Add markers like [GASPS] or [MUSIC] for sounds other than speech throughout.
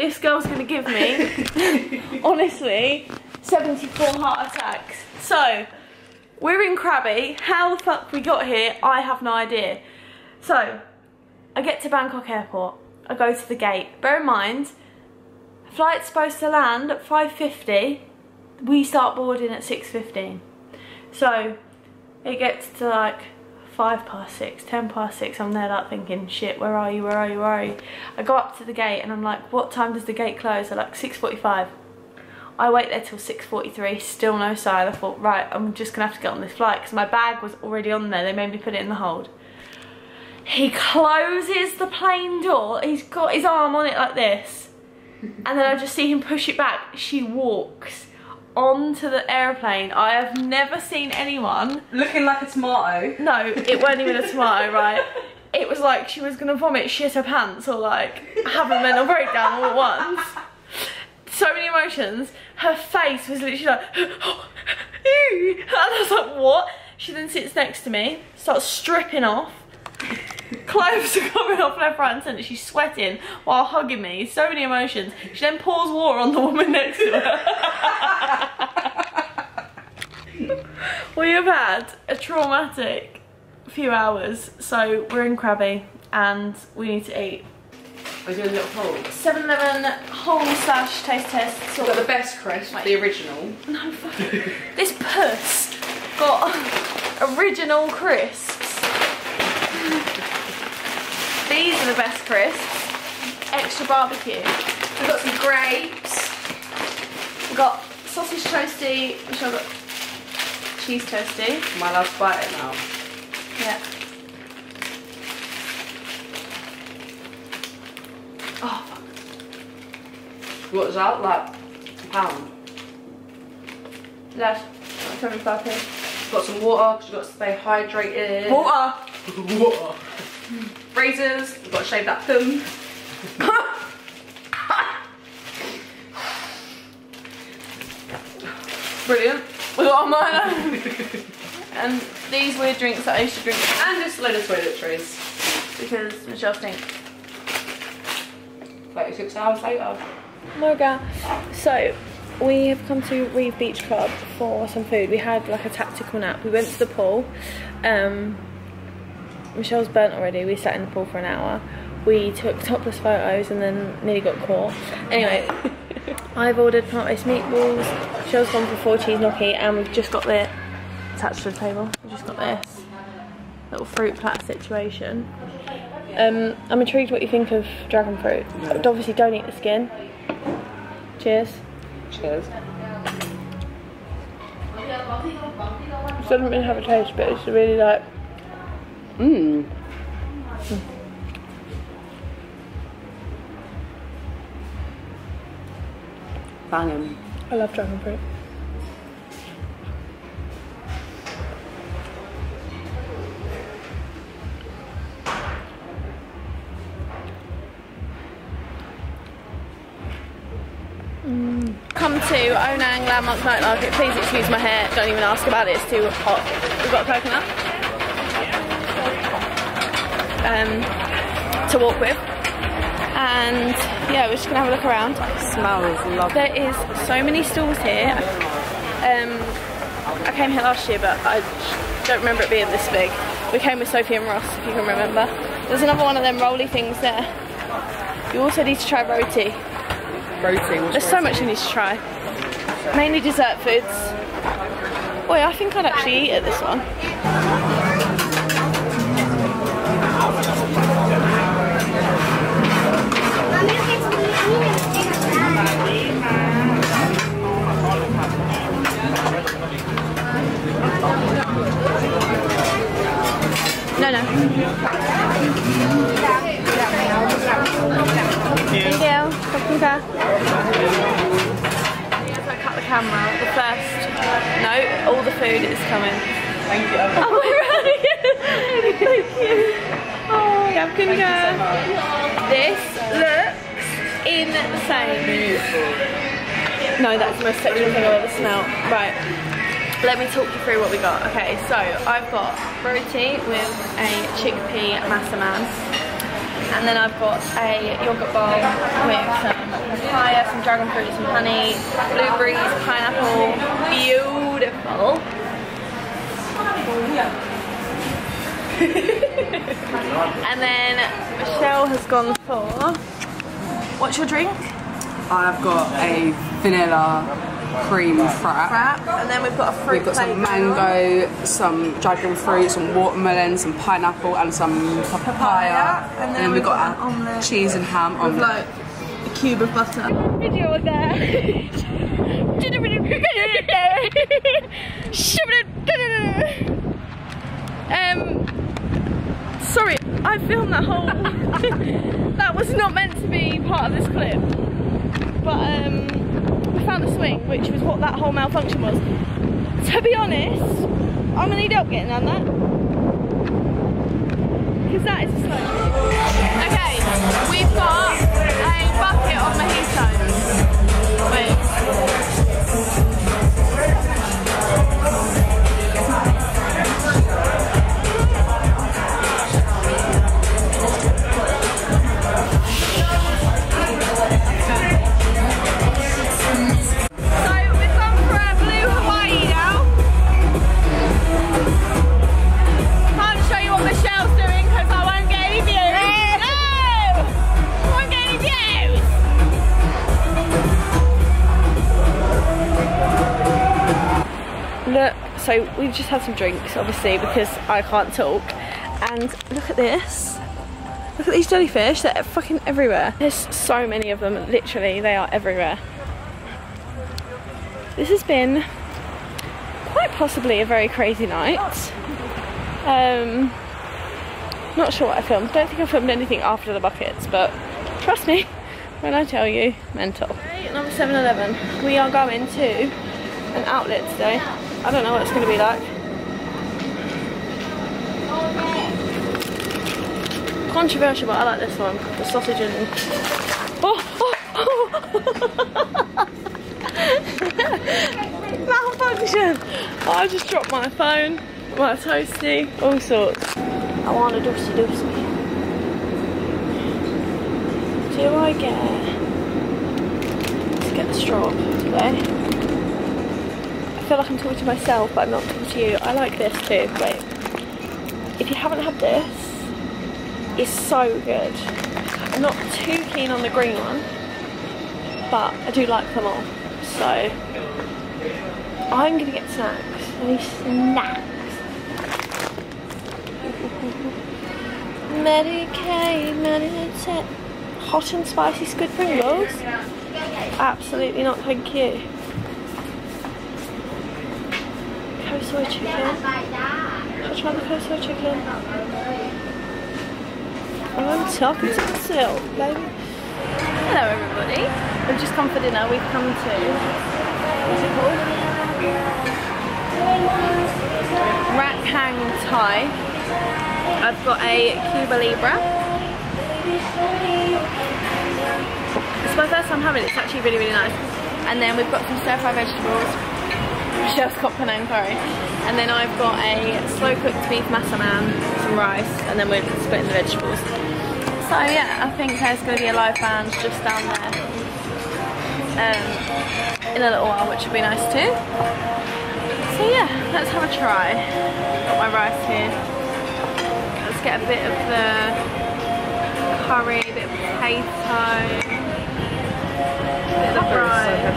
this girl's gonna give me, [LAUGHS] honestly, 74 heart attacks. So, we're in Krabi. How the fuck we got here, I have no idea. So, I get to Bangkok airport. I go to the gate. Bear in mind, flight's supposed to land at 5.50. We start boarding at 6.15. So, it gets to like five past six, ten past six, I'm there like thinking, shit, where are you, where are you, where are you? I go up to the gate and I'm like, what time does the gate close? They're like 6.45. I wait there till 6.43, still no sign. I thought, right, I'm just gonna have to get on this flight because my bag was already on there. They made me put it in the hold. He closes the plane door. He's got his arm on it like this. And then I just see him push it back. She walks onto the aeroplane. I have never seen anyone. Looking like a tomato. No, it wasn't even a tomato, [LAUGHS] right? It was like she was gonna vomit, shit her pants, or like have a mental breakdown all at once. So many emotions. Her face was literally like, [GASPS] and I was like, what? She then sits next to me, starts stripping off. Clothes are coming off left, right and centre. She's sweating while hugging me. So many emotions. She then pours water on the woman next to her. [LAUGHS] we have had a traumatic few hours. So we're in Krabi and we need to eat. We're doing a little poll. 7-Eleven whole slash taste test. We've got the best crisp, the original. No, fuck. this puss got original crisps. These are the best crisps. Extra barbecue. We've got some grapes. We've got sausage toasty, which I've got cheese toasty. My allowed bite it now? Yeah. Oh, fuck. What was that? Like a pound. Left. 75p. Got some water because you've got to stay hydrated. Water. [LAUGHS] water. Razors. We've got to shave that thumb. Brilliant. We got our minor. and these weird drinks that I used to drink And just a load of toiletries. because Michelle stinks. 36 hours later. Morga. So, we have come to Reeve Beach Club for some food. We had like a tactical nap. We went to the pool. Um, Michelle's burnt already. We sat in the pool for an hour. We took topless photos and then nearly got caught. Anyway, [LAUGHS] I've ordered plant-based meatballs. Michelle's gone for four cheese gnocchi and we've just got the attached to the table. We've just got this little fruit plat situation. Um, I'm intrigued what you think of dragon fruit. Obviously, don't eat the skin. Cheers. Cheers. It doesn't really have a taste, but it's really like Mmm. Banging. I love dragon fruit. Mm. Come to Ao Nang Landmark Night Market. Please excuse my hair. Don't even ask about it. It's too hot. We've got a coconut um, to walk with. And yeah, we're just gonna have a look around. Smell is lovely. There is so many stalls here. Um, I came here last year, but I don't remember it being this big. We came with Sophie and Ross, if you can remember. There's another one of them rolly things there. You also need to try roti. Roti. There's so much you need to try. Mainly dessert foods. Boy, I think I'd actually eat at this one. No, no. Thank you. Paprika. If I cut the camera, the first no, all the food is coming. Thank you. Oh my god! Thank you. Oh, Gabkinga. This looks insane. No, that's the most sexual thing I've ever smelled. Right. Let me talk you through what we got. Okay, so I've got roti with a chickpea massaman. And then I've got a yogurt bowl with some papaya, some dragon fruit, some honey, blueberries, pineapple. Beautiful. [LAUGHS] and then Michelle has gone for. What's your drink? I've got a vanilla cream frap. Crap. And then we've got a fruit We've got some plate going on. mango, some dragon fruit, some watermelon, some pineapple, and some papaya. Papaya, and then we've we've got, got an a omelette cheese and ham with omelette. like a cube of butter. Video of that. um, sorry, I filmed that whole. [LAUGHS] that was not meant to be part of this clip, but um, we found a swing, which was what that whole malfunction was. To be honest, I'm gonna need help getting on that. Because that is a slow. Okay, we've got a bucket of mojitos. So we've just had some drinks, obviously, because I can't talk. And look at this. Look at these jellyfish, they're fucking everywhere. There's so many of them, literally, they are everywhere. This has been quite possibly a very crazy night. Um, not sure what I filmed. Don't think I filmed anything after the buckets, but trust me [LAUGHS] when I tell you, mental. Number 7-Eleven. We are going to an outlet today. I don't know what it's going to be like. Controversial, but I like this one. The sausage and... Oh, oh, oh! [LAUGHS] Malfunction! Oh, I just dropped my phone, my toasty, all sorts. I want a doosey doosey. Do I get... Let's get the straw today. I feel like I'm talking to myself, but I'm not talking to you. I like this too. Wait. If you haven't had this, it's so good. I'm not too keen on the green one, but I do like them all. So I'm gonna get snacks. Any snacks? Medicaid, meditate. Hot and spicy squid Pringles? Absolutely not, thank you. Coleslaw chicken. I'll try the coleslaw chicken. I'm talking to myself, baby. Hello everybody. We've just come for dinner. We've come to what's it called? Rat Hang Thai. I've got a Cuba Libre. It's my first time having it. It's actually really, really nice. And then we've got some stir fry vegetables. Michelle's got Penang curry. And then I've got a slow cooked beef massaman, some rice, and then we're splitting the vegetables. So yeah, I think there's going to be a live band just down there um, in a little while, which would be nice too. So yeah, let's have a try. Got my rice here. Let's get a bit of the curry, a bit of potato, a bit of the fries.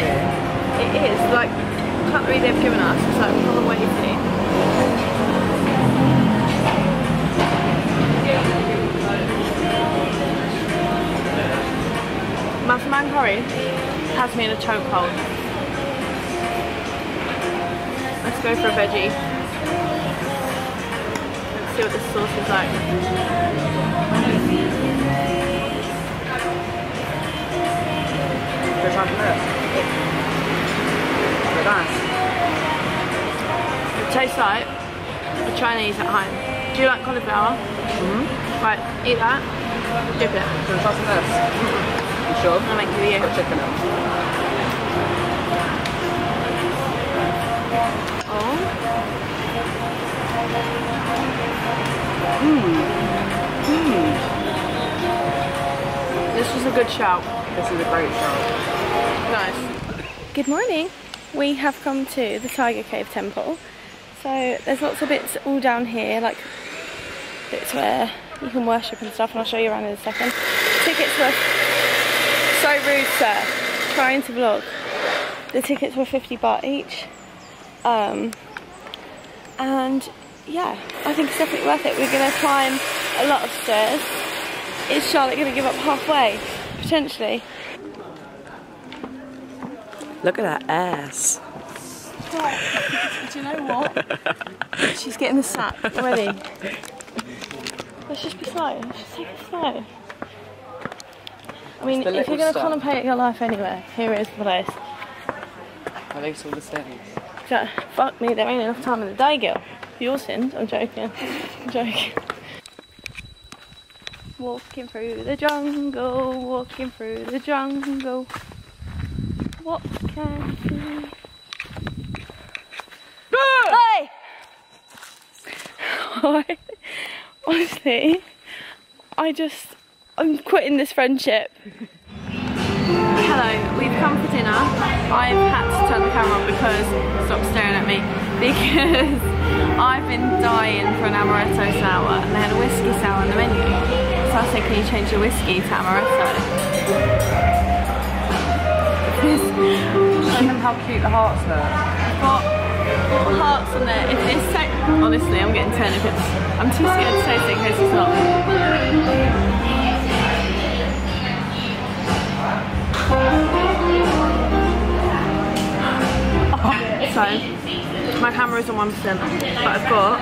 It is like cutlery they've given us. It's like full of weighty. Massaman curry has me in a chokehold. Let's go for a veggie. Let's see what this sauce is like. There. Very nice. It tastes like a Chinese at home. Do you like cauliflower? Mm-hmm. Right, eat that. Dip it. Can I try some of this? You sure? I'll make it Got you. chicken in. Oh. Hmm. Hmm. Hmm. was a good shout. This is a great show. Nice. Good morning. We have come to the Tiger Cave Temple. So there's lots of bits all down here, like bits where you can worship and stuff, and I'll show you around in a second. Tickets were so rude, sir. Trying to vlog. The tickets were 50 baht each. Um, and yeah, I think it's definitely worth it. We're gonna climb a lot of stairs. Is Charlotte gonna give up halfway? Potentially. Look at that ass. Stop. Do you know what? She's getting the sap already. Let's just be slow. Let's just take it slow. I mean, if you're going to contemplate your life anywhere, here is the place. At least all the things. So, fuck me, there ain't enough time in the day, girl. For your sins, I'm joking. I'm joking. Walking through the jungle, walking through the jungle. What can we Hey! I, [LAUGHS] honestly, I just, I'm quitting this friendship. Hello, we've come for dinner. I've had to turn the camera on because, stop staring at me, because [LAUGHS] I've been dying for an amaretto sour and they had a whiskey sour on the menu. So I said, can you change your whiskey to amaretto? Show them how cute the hearts are. got hearts on there. If it's so, honestly, I'm getting ten if it's. I'm too scared to taste it in case it's not. So, my camera is on one percent, but I've got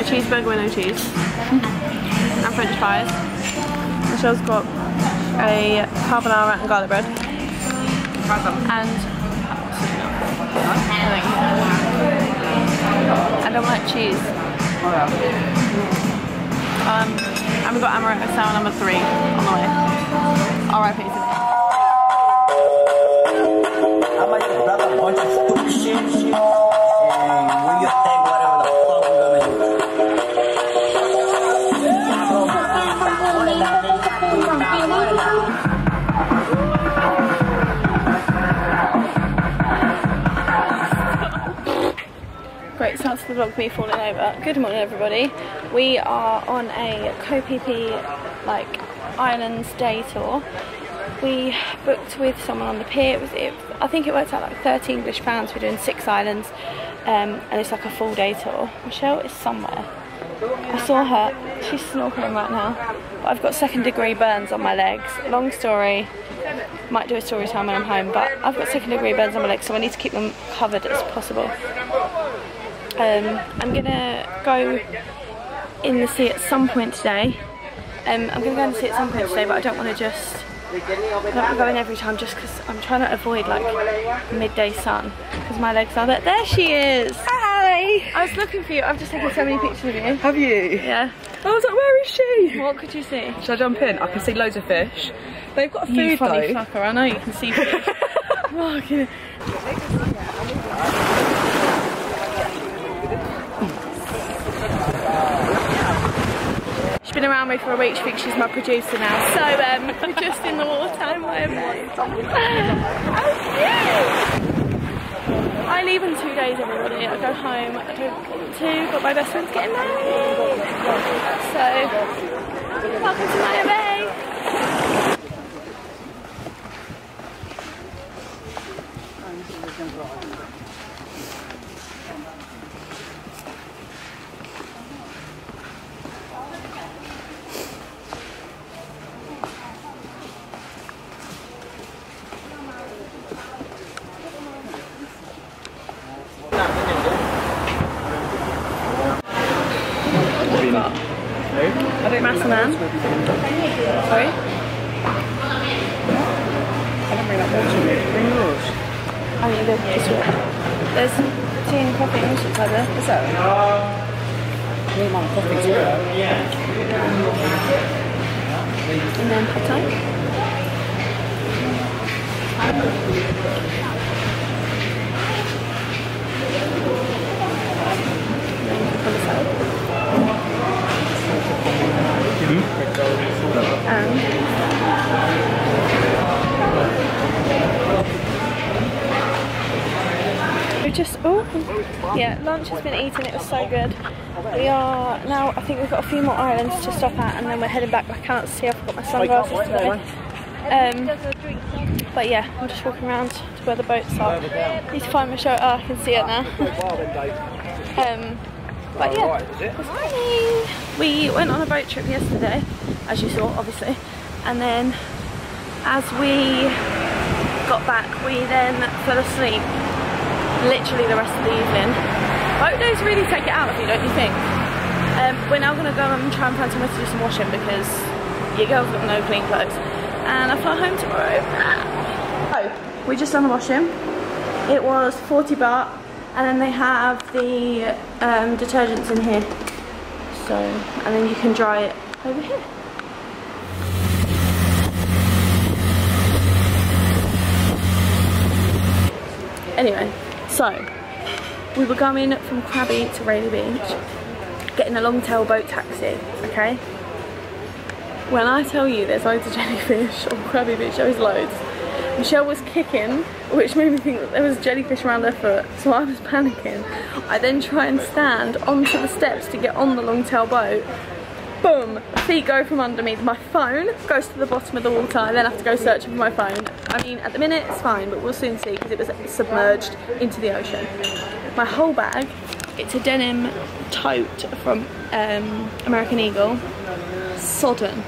a cheeseburger with no cheese and French fries. Michelle's got a carbonara and garlic bread and I don't like cheese. Um, and we've got amaretto sour number three on the way. R.I.P. Start the vlog, me falling over. Good morning everybody. We are on a Phi, like islands day tour. We booked with someone on the pier. It was, it, I think it worked out like 30 English pounds. We're doing six islands um, and it's like a full day tour. Michelle is somewhere. I saw her. She's snorkeling right now. I've got second degree burns on my legs. Long story. Might do a story time when I'm home, but I've got second degree burns on my legs, so I need to keep them covered as possible. Um, I'm gonna go in the sea at some point today. Um, I'm gonna go in the sea at some point today, but I don't want to just. I don't want to go in every time just because I'm trying to avoid like midday sun because my legs are there. There she is. Hi. I was looking for you. I've just taken so many pictures of you. Have you? Yeah. I was like, where is she? What could you see? Should I jump in? I can see loads of fish. They've got a food You funny though. fucker. I know you can see. [LAUGHS] fish. Fucking- been around me for a week. She thinks she's my producer now. So um, we're [LAUGHS] just in the water. and we're- Oh. I leave in two days, everybody. I go home. I want to, but my best friend's getting married. So, welcome to Maya Bay. Massaman. Sorry? I didn't bring that water with me. Bring yours. I mean, there's just There's tea and coffee and shit like that. Is that? I need my coffee too. And then pad thai. And then pepper salad. Um, we just oh yeah lunch has been eaten it was so good. We are now I think we've got a few more islands to stop at and then we're heading back. I can't see I've got my sunglasses today. um, but yeah I'm just walking around to where the boats are. I need to find my shirt. Oh, I can see it now. Um, but yeah, it's morning. We went on a boat trip yesterday, as you saw, obviously. And then as we got back, we then fell asleep literally the rest of the evening. Boat days really take it out of you, don't you think? Um, we're now going to go and try and find somewhere to do some washing because your girl's got no clean clothes. And I fly home tomorrow. So, we just done the washing. It was 40 baht and then they have the um, detergents in here. So, and then you can dry it over here. Anyway, so we were going from Krabi to Railay Beach, getting a long tail boat taxi, okay? When I tell you there's loads of jellyfish on Krabi Beach, there's loads. Michelle was kicking, which made me think that there was jellyfish around her foot, so I was panicking. I then try and stand onto the steps to get on the long tail boat. Boom! Feet go from under me. My phone goes to the bottom of the water. I then have to go searching for my phone. I mean, at the minute it's fine, but we'll soon see because it was submerged into the ocean. My whole bag, it's a denim tote from um, American Eagle. Sodden.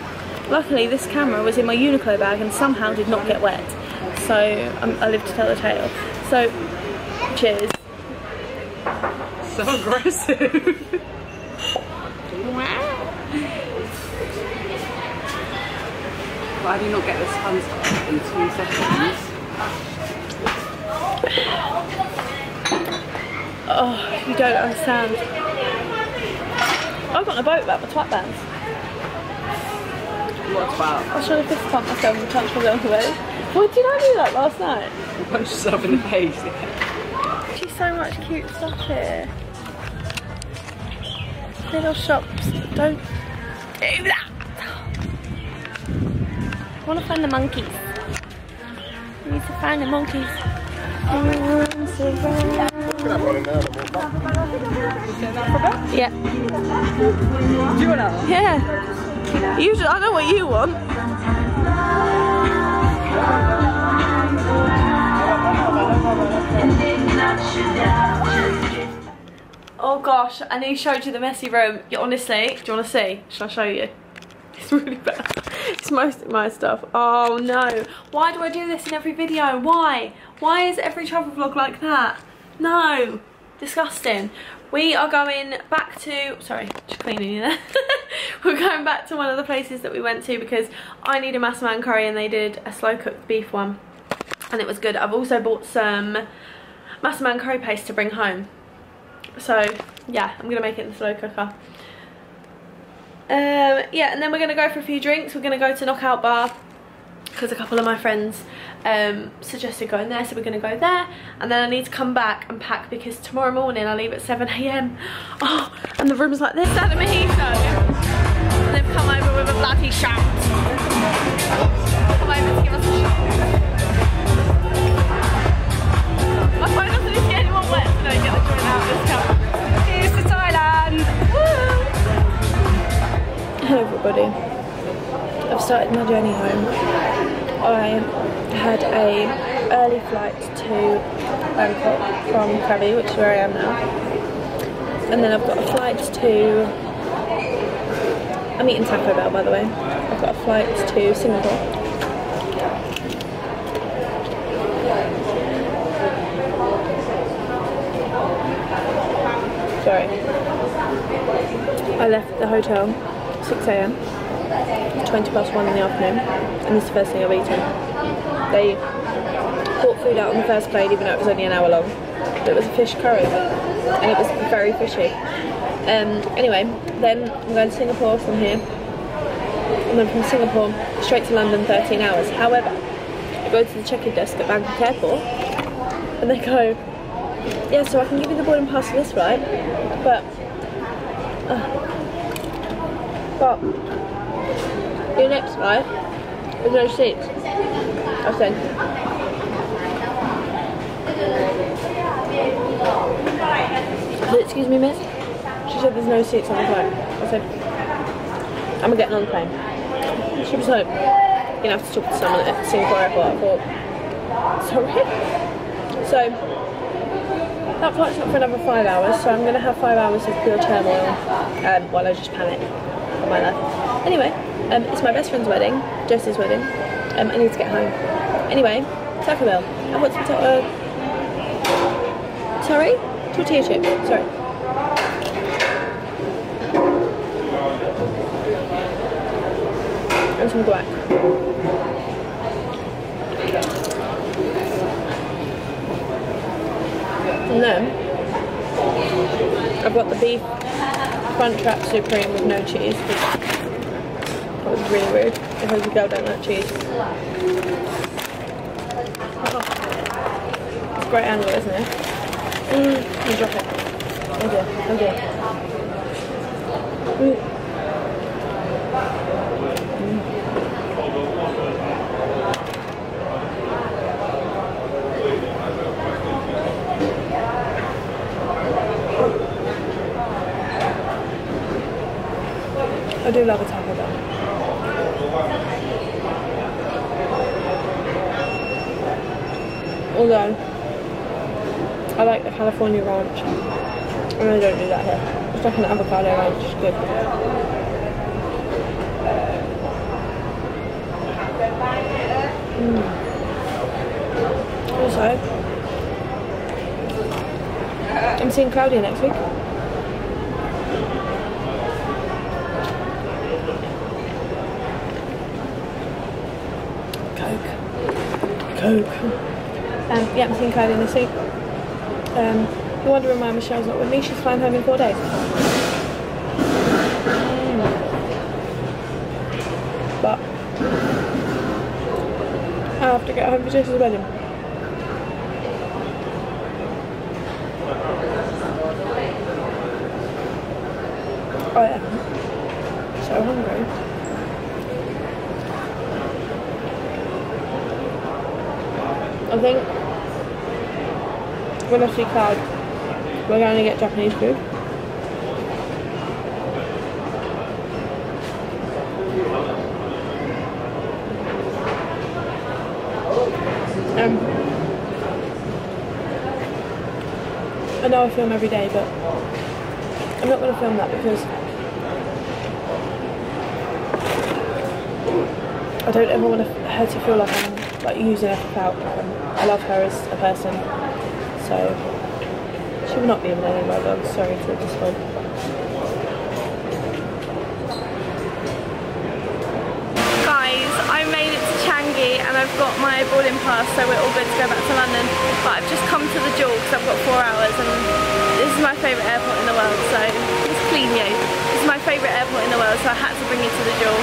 Luckily, this camera was in my Uniqlo bag and somehow did not get wet. So um, I live to tell the tale. So, cheers. So aggressive. Wow. Why do you not get the sunset in two seconds? Oh, you don't understand. I've got on a boat about my twat bands. What about? I was trying to fist pump myself and punch myself in Why did I do that last night? Punch yourself in the face. There's so much cute stuff here. Little shops. Don't do that. I want to find the monkeys. I need to find the monkeys. Yeah. Do you want? Yeah. You should, I know what you want. Oh gosh, I need to show you the messy room. Yeah, honestly, do you want to see? Shall I show you? [LAUGHS] It's really bad. It's mostly my stuff. Oh no. Why do I do this in every video? Why? Why is every travel vlog like that? No. Disgusting. We are going back to, sorry, just cleaning you there. [LAUGHS] We're going back to one of the places that we went to because I need a massaman curry and they did a slow cooked beef one. And it was good. I've also bought some massaman curry paste to bring home. So yeah, I'm gonna make it in the slow cooker. Um, yeah, and then we're gonna go for a few drinks. We're gonna go to Knockout Bar because a couple of my friends um, suggested going there, so we're gonna go there. And then I need to come back and pack because tomorrow morning I leave at 7 a.m. Oh, and the room's like this. Santa Mojito. And they've come over with a bloody shout. Come over to give us a shout. My phone doesn't to get any more wet, so get the joint out this. Here's to Thailand. Hello everybody. Started my journey home. I had a early flight to Bangkok from Krabi, which is where I am now. And then I've got a flight to I'm eating Taco Bell by the way. I've got a flight to Singapore. Sorry. I left the hotel 6am, 20 past 1 in the afternoon, and is the first thing I've eaten. They brought food out on the first plate even though it was only an hour long. But it was a fish curry, and it was very fishy. Um, anyway, then I'm going to Singapore from here, and then from Singapore straight to London 13 hours. However, I go to the check-in desk at Bangkok Airport, and they go, yeah, so I can give you the boarding pass for this flight, but but your next flight, there's no seats. I said, excuse me, miss? She said there's no seats on the plane. I said, I'm getting on the plane. She was like, you're gonna have to talk to someone at Singapore Airport. I thought, sorry. So, that flight's not for another five hours, so I'm gonna have five hours of pure turmoil um, while I just panic on my life. Anyway, um, it's my best friend's wedding, Jess's wedding. Um, I need to get home. Anyway, Taco Bell. I want some ta- uh, Sorry? Tortilla chip. Sorry. And some guac. And then I've got the beef Crunchwrap Supreme with no cheese. That was really rude. I hope you girl don't like cheese. Oh. It's a great angle, isn't it? Mm, you drop it. Mm. I do love a Taco Bell. Although, I like the California ranch. I don't do that here. It's like an avocado ranch, it's good. Mm. Also, I'm seeing Claudia next week. Coke. Coke. Um, yeah, I'm seeing Claudia this week. Um, you're wondering why Michelle's not with me. She's flying home in four days. But I have to get home for Jess's wedding. Oh, I am so hungry. I think when I see Cloud, we're going to get Japanese food. Um, I know I film every day, but I'm not going to film that because I don't ever want her to feel like I'm like using her clout. Um, I love her as a person, so she will not be of my vlogs. Sorry to disappoint. Guys, I made it to Changi and I've got my boarding pass, so we're all good to go back to London. But I've just come to the Jewel because I've got four hours, and this is my favourite airport in the world. So it's clean you. This is my favourite airport in the world, so I had to bring you to the Jewel.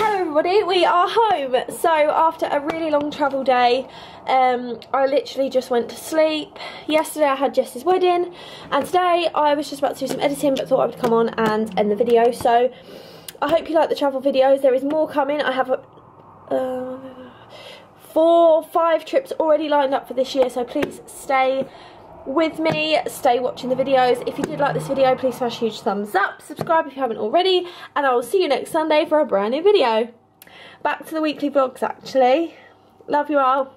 Hello everybody, we are home. So after a really long travel day, um, I literally just went to sleep. Yesterday I had Jess's wedding and today I was just about to do some editing but thought I would come on and end the video. So I hope you like the travel videos. There is more coming. I have a, uh, four, five trips already lined up for this year so please stay with me stay watching the videos if you did like this video please smash a huge thumbs up subscribe if you haven't already and i will see you next sunday for a brand new video back to the weekly vlogs actually. Love you all